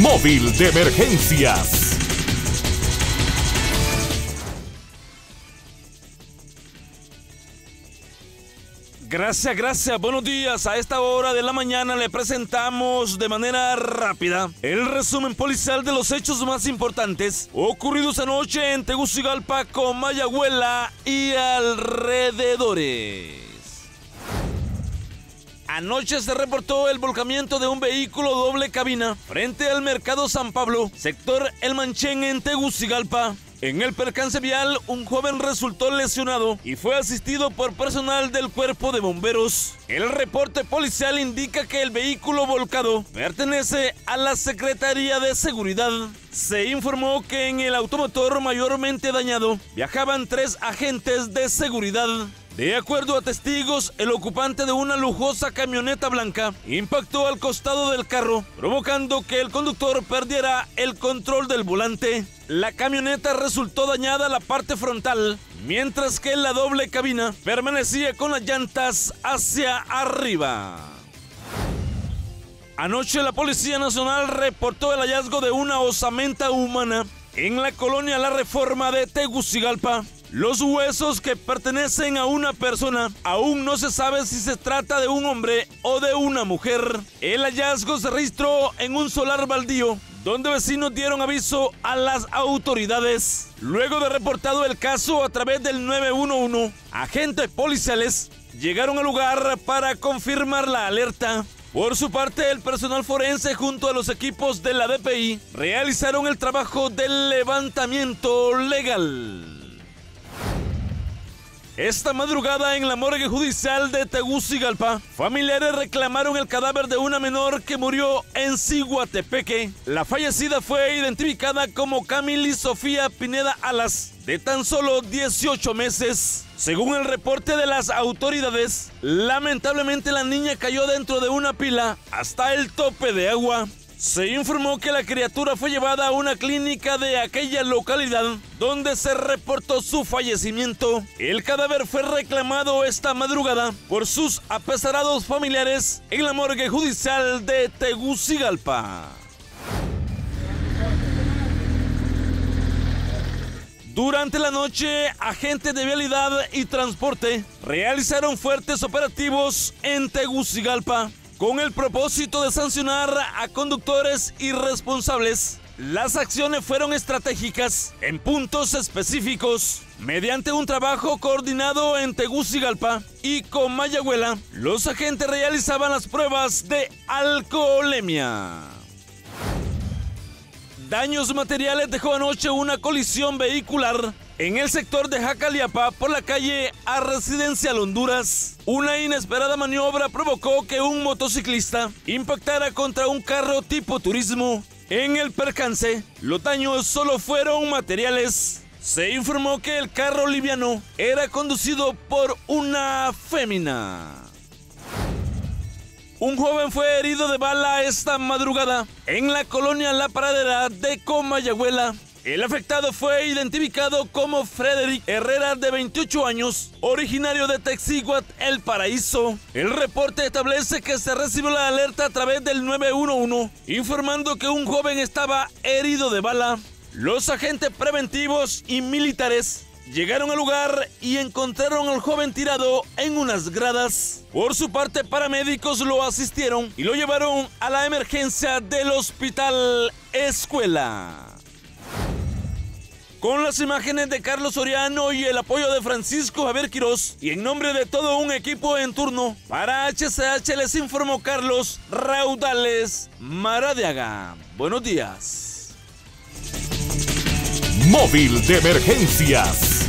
Móvil de emergencias. Gracias, gracias. Buenos días. A esta hora de la mañana le presentamos de manera rápida el resumen policial de los hechos más importantes ocurridos anoche en Tegucigalpa, Comayagüela y alrededores. Anoche se reportó el volcamiento de un vehículo doble cabina frente al mercado San Pablo, sector El Manchén en Tegucigalpa. En el percance vial, un joven resultó lesionado y fue asistido por personal del cuerpo de bomberos. El reporte policial indica que el vehículo volcado pertenece a la Secretaría de Seguridad. Se informó que en el automotor mayormente dañado viajaban tres agentes de seguridad. De acuerdo a testigos, el ocupante de una lujosa camioneta blanca impactó al costado del carro, provocando que el conductor perdiera el control del volante. La camioneta resultó dañada la parte frontal, mientras que la doble cabina permanecía con las llantas hacia arriba. Anoche la Policía Nacional reportó el hallazgo de una osamenta humana en la colonia La Reforma de Tegucigalpa. Los huesos que pertenecen a una persona aún no se sabe si se trata de un hombre o de una mujer. El hallazgo se registró en un solar baldío donde vecinos dieron aviso a las autoridades. Luego de reportado el caso a través del 911, agentes policiales llegaron al lugar para confirmar la alerta. Por su parte, el personal forense junto a los equipos de la DPI realizaron el trabajo del levantamiento legal. Esta madrugada en la morgue judicial de Tegucigalpa, familiares reclamaron el cadáver de una menor que murió en Ciguatepeque. La fallecida fue identificada como Camily Sofía Pineda Alas, de tan solo 18 meses. Según el reporte de las autoridades, lamentablemente la niña cayó dentro de una pila hasta el tope de agua. Se informó que la criatura fue llevada a una clínica de aquella localidad donde se reportó su fallecimiento. El cadáver fue reclamado esta madrugada por sus apesarados familiares en la morgue judicial de Tegucigalpa. Durante la noche, agentes de vialidad y transporte realizaron fuertes operativos en Tegucigalpa con el propósito de sancionar a conductores irresponsables. Las acciones fueron estratégicas en puntos específicos. Mediante un trabajo coordinado en Tegucigalpa y con Mayagüela, los agentes realizaban las pruebas de alcoholemia. Daños materiales dejó anoche una colisión vehicular en el sector de Jacaliapa por la calle a Residencial Honduras. Una inesperada maniobra provocó que un motociclista impactara contra un carro tipo turismo. En el percance, los daños solo fueron materiales. Se informó que el carro liviano era conducido por una fémina. Un joven fue herido de bala esta madrugada en la colonia La Paradera de Comayagüela. El afectado fue identificado como Frederick Herrera de 28 años, originario de Texiguat, El Paraíso. El reporte establece que se recibió la alerta a través del 911, informando que un joven estaba herido de bala. Los agentes preventivos y militares Llegaron al lugar y encontraron al joven tirado en unas gradas. Por su parte, paramédicos lo asistieron y lo llevaron a la emergencia del hospital escuela. Con las imágenes de Carlos Soriano y el apoyo de Francisco Javier Quirós, y en nombre de todo un equipo en turno, para HCH les informó Carlos Raudales Maradiaga. Buenos días. Móvil de emergencias.